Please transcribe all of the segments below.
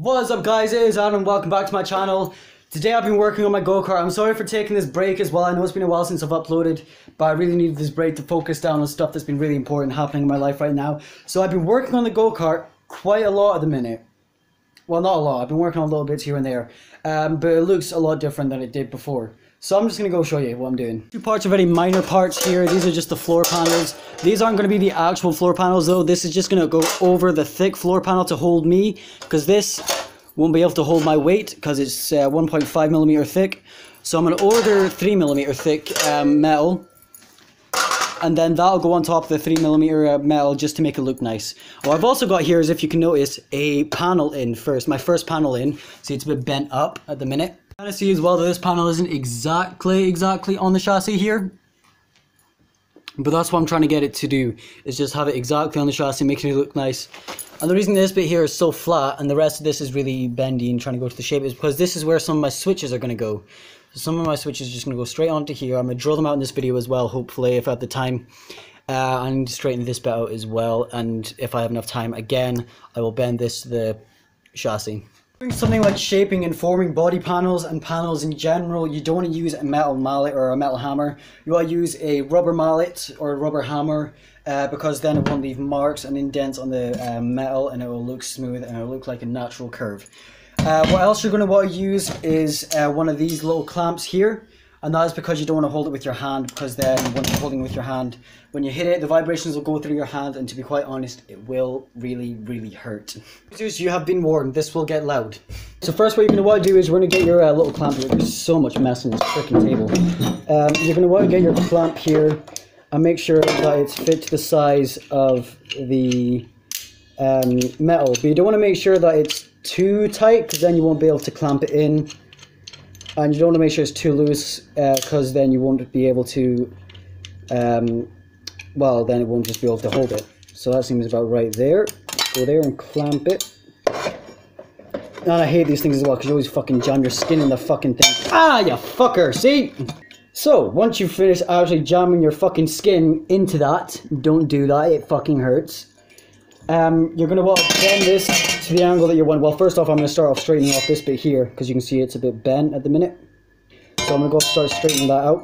What's up guys, it is Adam, welcome back to my channel. Today I've been working on my go-kart. I'm sorry for taking this break as well. I know it's been a while since I've uploaded, but I really needed this break to focus down on stuff that's been really important happening in my life right now. So I've been working on the go-kart quite a lot at the minute. Well, not a lot, I've been working on little bits here and there, um, but it looks a lot different than it did before. So I'm just to go show you what I'm doing. Two parts are very minor parts here. These are just the floor panels. These aren't to be the actual floor panels though. This is just to go over the thick floor panel to hold me because this won't be able to hold my weight because it's uh, 1.5 millimeter thick. So I'm to order 3 millimeter thick um, metal and then that'll go on top of the 3 millimeter uh, metal just to make it look nice. What I've also got here is, if you can notice, a panel in first. My first panel in. See, it's a bit bent up at the minute. Kind of see as well that this panel isn't exactly, exactly on the chassis here. But that's what I'm trying to get it to do, is just have it exactly on the chassis, making it look nice. And the reason this bit here is so flat and the rest of this is really bendy and trying to go to the shape is because this is where some of my switches are going to go. So some of my switches are just going to go straight onto here. I'm going to drill them out in this video as well, hopefully, if I have the time. Uh, straighten this bit out as well, and if I have enough time, again, I will bend this to the chassis. Doing something like shaping and forming body panels and panels in general, you don't want to use a metal mallet or a metal hammer. You want to use a rubber mallet or a rubber hammer uh, because then it won't leave marks and indents on the uh, metal and it will look smooth and it will look like a natural curve. Uh, what else you're going to want to use is uh, one of these little clamps here and that is because you don't want to hold it with your hand because then once you're holding it with your hand when you hit it the vibrations will go through your hand and to be quite honest it will really really hurt. You have been warned this will get loud. So first what you're going to want to do is we're going to get your uh, little clamp here there's so much mess on this freaking table. Um, you're going to want to get your clamp here and make sure that it's fit to the size of the um, metal. But you don't want to make sure that it's too tight because then you won't be able to clamp it in and you don't want to make sure it's too loose because uh, then you won't be able to um, well then it won't just be able to hold it. So that seems about right there. Go there and clamp it. And I hate these things as well because you always fucking jam your skin in the fucking thing. Ah you fucker see? So once you finish actually jamming your fucking skin into that don't do that it fucking hurts um, you're going to want to bend this to the angle that you want. Well, first off, I'm going to start off straightening off this bit here because you can see it's a bit bent at the minute. So I'm going to go start straightening that out.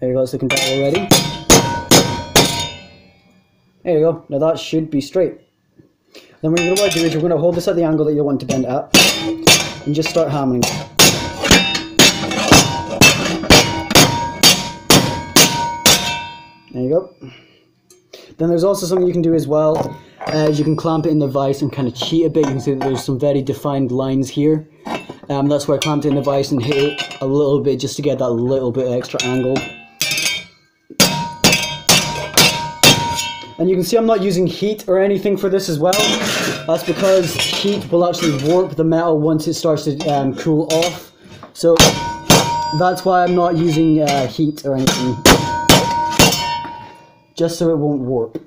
There you go, it's looking better already. There you go, now that should be straight. Then what you're going to do is you're going to hold this at the angle that you want to bend at and just start hammering. Go. Then there's also something you can do as well. Uh, you can clamp it in the vise and kind of cheat a bit. You can see that there's some very defined lines here. Um, that's where I clamped it in the vise and hit it a little bit just to get that little bit extra angle. And you can see I'm not using heat or anything for this as well. That's because heat will actually warp the metal once it starts to um, cool off. So that's why I'm not using uh, heat or anything just so it won't warp.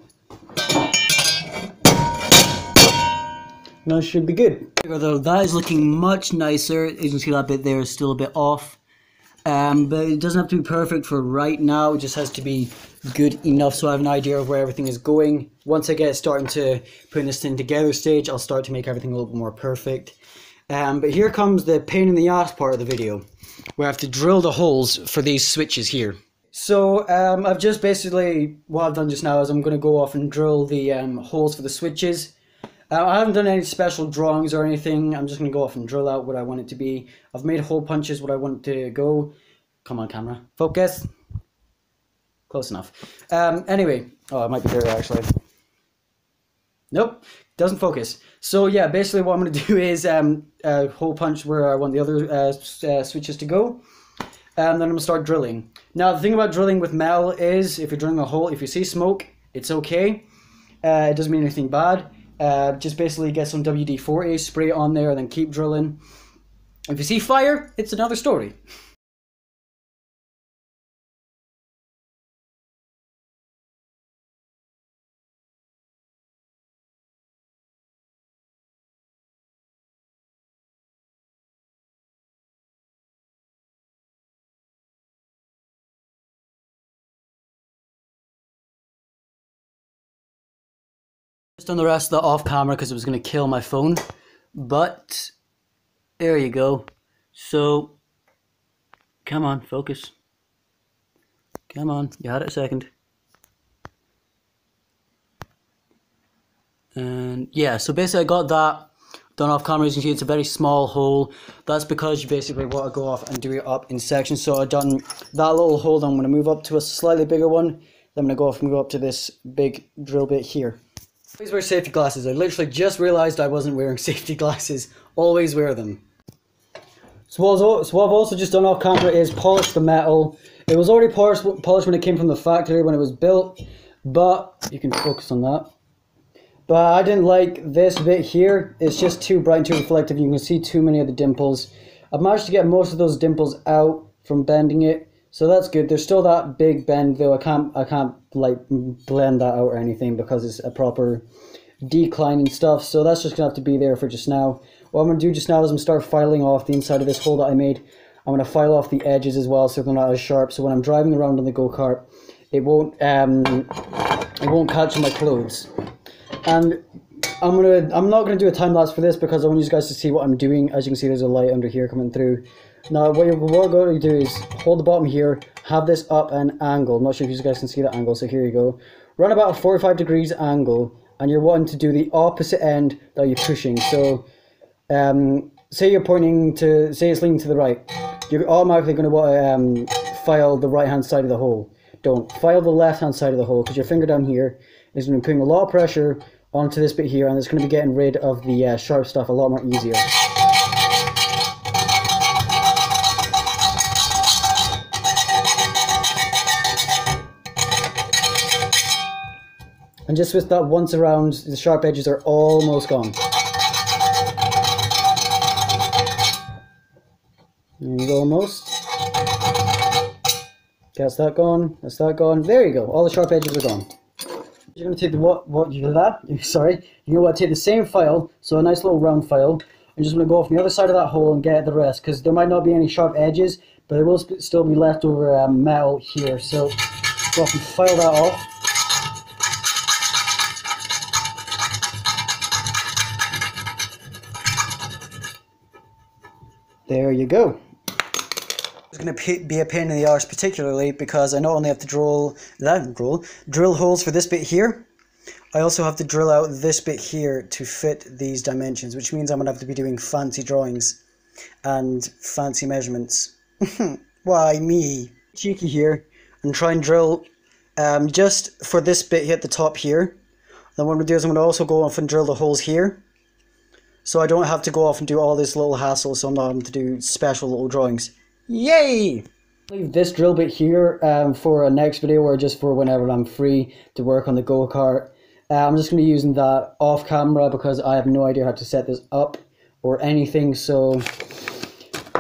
Now should be good. Although that is looking much nicer. As you can see that bit there is still a bit off. Um, but it doesn't have to be perfect for right now. It just has to be good enough so I have an idea of where everything is going. Once I get starting to putting this thing together stage, I'll start to make everything a little bit more perfect. Um, but here comes the pain in the ass part of the video, where I have to drill the holes for these switches here. So um, I've just basically, what I've done just now is I'm going to go off and drill the um, holes for the switches. Uh, I haven't done any special drawings or anything, I'm just going to go off and drill out what I want it to be. I've made hole punches what I want to go. Come on camera, focus. Close enough. Um, anyway, oh it might be there actually. Nope, doesn't focus. So yeah, basically what I'm going to do is um, uh, hole punch where I want the other uh, uh switches to go and then I'm gonna start drilling. Now the thing about drilling with metal is if you're drilling a hole, if you see smoke, it's okay. Uh, it doesn't mean anything bad. Uh, just basically get some WD-40, spray it on there, and then keep drilling. If you see fire, it's another story. Just done the rest of that off camera because it was going to kill my phone. But there you go. So come on, focus. Come on, you had it a second. And yeah, so basically I got that done off camera. As you can see, it's a very small hole. That's because you basically want to go off and do it up in sections. So I've done that little hole. I'm going to move up to a slightly bigger one. Then I'm going to go off and go up to this big drill bit here. Always wear safety glasses. I literally just realized I wasn't wearing safety glasses. Always wear them. So what, so what I've also just done off camera is polish the metal. It was already polished, polished when it came from the factory, when it was built. But, you can focus on that. But I didn't like this bit here. It's just too bright and too reflective. You can see too many of the dimples. I've managed to get most of those dimples out from bending it. So that's good. There's still that big bend though. I can't I can't like blend that out or anything because it's a proper decline and stuff. So that's just gonna have to be there for just now. What I'm gonna do just now is I'm gonna start filing off the inside of this hole that I made. I'm gonna file off the edges as well so they're not as sharp. So when I'm driving around on the go-kart, it won't um it won't catch my clothes. And I'm gonna I'm not gonna do a time lapse for this because I want you guys to see what I'm doing. As you can see, there's a light under here coming through. Now, what you're, what you're going to do is hold the bottom here, have this up an angle. I'm not sure if you guys can see that angle, so here you go. Run about a 45 degrees angle, and you're wanting to do the opposite end that you're pushing. So, um, say you're pointing to, say it's leaning to the right, you're automatically going to want to um, file the right hand side of the hole. Don't file the left hand side of the hole because your finger down here is going to be putting a lot of pressure onto this bit here, and it's going to be getting rid of the uh, sharp stuff a lot more easier. And just with that once around, the sharp edges are almost gone. Go, almost. That's that gone, that's that gone. There you go, all the sharp edges are gone. You're going to take the what, what you that, sorry, you're going to take the same file, so a nice little round file, I'm just going to go off the other side of that hole and get the rest, because there might not be any sharp edges, but there will still be leftover um, metal here, so go off and file that off. There you go. It's going to be a pain in the arse, particularly because I not only have to drill that drill drill holes for this bit here, I also have to drill out this bit here to fit these dimensions, which means I'm going to have to be doing fancy drawings and fancy measurements. Why me? Cheeky here, and try and drill um, just for this bit here at the top here. Then what I'm going to do is I'm going to also go off and drill the holes here so I don't have to go off and do all this little hassle, so I'm not having to do special little drawings. Yay! Leave this drill bit here um, for a next video or just for whenever I'm free to work on the go-kart. Uh, I'm just going to be using that off camera because I have no idea how to set this up or anything, so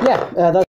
yeah, uh, that's